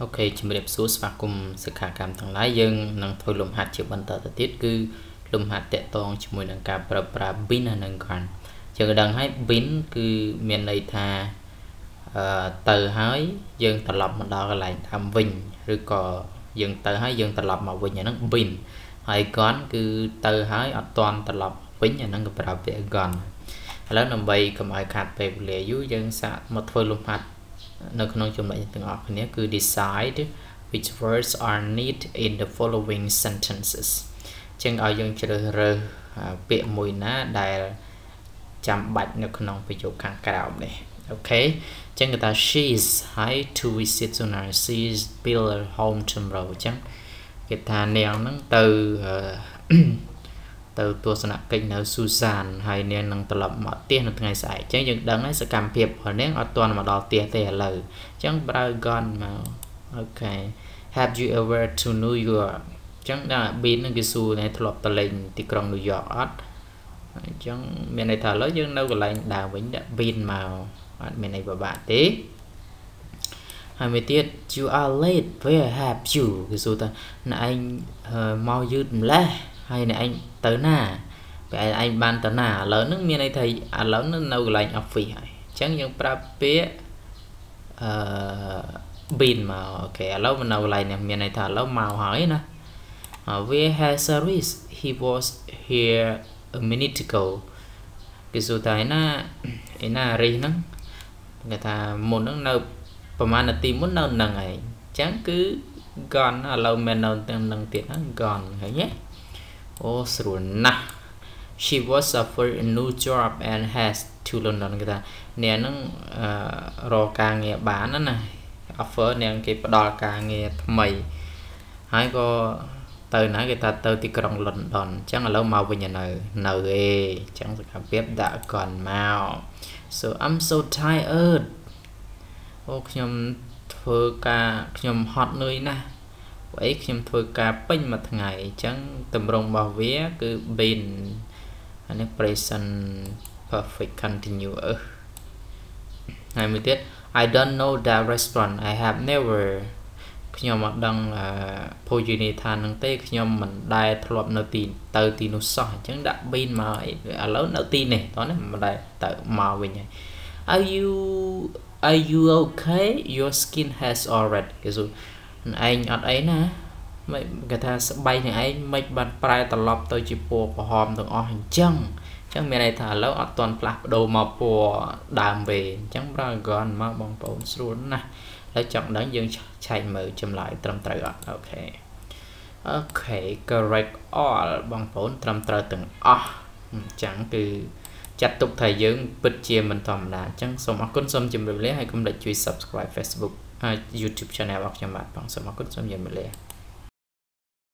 អូខេជំរាបសួរស្វាគមន៍សិក្ខាកាមទាំងឡាយយើងនឹងធ្វើលំហាត់ជាបន្តទៅទៀតគឺលំហាត់តកតងជាមួយនឹងការប្រើប្រាស់ bin និង gun យើងដឹងហើយ bin គឺមានន័យថាអឺទៅហើយយើងត្រឡប់មកដល់កន្លែងដើមវិញឬក៏យើងទៅហើយយើងត្រឡប់មកវិញអាហ្នឹង bin ហើយ gun គឺទៅហើយអត់ទាន់ត្រឡប់វិញអាហ្នឹងក៏ប្រើពាក្យ gun ឥឡូវដើម្បីកុំឲ្យខាត់ពេលវេលាយូរយើងសាកមកធ្វើលំហាត់ នៅក្នុងចំណុចទាំងអស់គ្នាគឺ decide which words are need in the following sentences ចឹងឲ្យយើងជ្រើសរើសពាក្យមួយណាដែលចាំបាច់នៅក្នុងប្រយោគខាងក្រោមនេះអូខេចឹងគេថា she is high to visit sooner she is build home tomorrow ចឹងគេថានាងហ្នឹងទៅ ទៅទស្សនកិច្ចនៅស៊ូសានហើយនាងនឹងត្រឡប់មកផ្ទះនៅថ្ងៃស្អែកអញ្ចឹងយើងដឹងហើយសកម្មភាពរបស់នាងអត់ទាន់មកដល់ផ្ទះទេឥឡូវអញ្ចឹងប្រើ gone មកអូខេ have you ever to New York អញ្ចឹងដល់ been នឹងគេសួរនៅធ្លាប់ទៅលេងទីក្រុង New York អត់អញ្ចឹងមានន័យថាឥឡូវយើងនៅកន្លែងដើមវិញដាក់ been មកអត់មានអីពិបាកទេហើយមួយទៀត you are late where have you គេសួរថាអ្នកឯងមកយឺតម្លេះ ហើយអ្នកឯងទៅណាពេលឯងបានទៅណាឥឡូវហ្នឹងមានន័យថាឥឡូវនៅកន្លែង office ហើយអញ្ចឹងយើងប្រើពាក្យអឺ been មកអូខេឥឡូវនៅកន្លែងនេះមានន័យថាឥឡូវមកហើយណា where has service he was here a minute ago គេសួរថាឯណាឯណារីហ្នឹងគេថាមុនហ្នឹងនៅប្រហែលនាទីមុននៅនឹងឯងអញ្ចឹងគឺ gone ឥឡូវមិននៅនឹងទៀតហ្នឹង gone ឃើញទេ អូស្រួលណាស់ she was offered a new job and has to London គេថាអ្នកហ្នឹងរកការងារបានណា offer នាងគេផ្ដល់ការងារថ្មីហើយក៏ទៅណាគេថាទៅទីក្រុង London អញ្ចឹងឥឡូវមកវិញនៅនៅឯអញ្ចឹងសុខភាពដាក់កនមក so i'm so tired អូខ្ញុំធ្វើការខ្ញុំហត់នឿយណាស់ អីខ្ញុំធ្វើការពេញមួយថ្ងៃអញ្ចឹងតម្រងរបស់វាគឺ been អានេះ present perfect continuous ហើយមួយទៀត I don't know that restaurant I have never ខ្ញុំអត់ដឹងភោជនីយដ្ឋានហ្នឹងទេខ្ញុំមិនដែលធ្លាប់នៅទីទៅទីនោះសោះអញ្ចឹងដាក់ been មកឥឡូវនៅទីនេះតោះណាមិនដែលទៅមកវិញហើយ Are you are you okay your skin has already គេសួរ ឯងអត់អីណាមិនគេថាស្បែកនឹងឯងមិនបានប្រែត្រឡប់ទៅជាពណ៌ក្រហមទាំងអស់អញ្ចឹងអញ្ចឹងមានន័យថាឥឡូវអត់ទាន់ផ្លាស់ប្ដូរមកពណ៌ដើមវិញអញ្ចឹងប្រើ gun មកបងប្អូនស្រួលណាស់ហើយចង់ដឹងយើងឆែកមើលចម្លើយត្រឹមត្រូវអត់អូខេអូខេ correct all បងប្អូនត្រឹមត្រូវទាំងអស់អញ្ចឹងគឺ ចាត់ទុកថាយើងពិតជាមិនធម្មតាអញ្ចឹងសូមអរគុណសូមជម្រាបលាហើយកុំភ្លេចជួយ Subscribe Facebook YouTube Channel របស់ខ្ញុំបាទបងសូមអរគុណសូមជម្រាបលា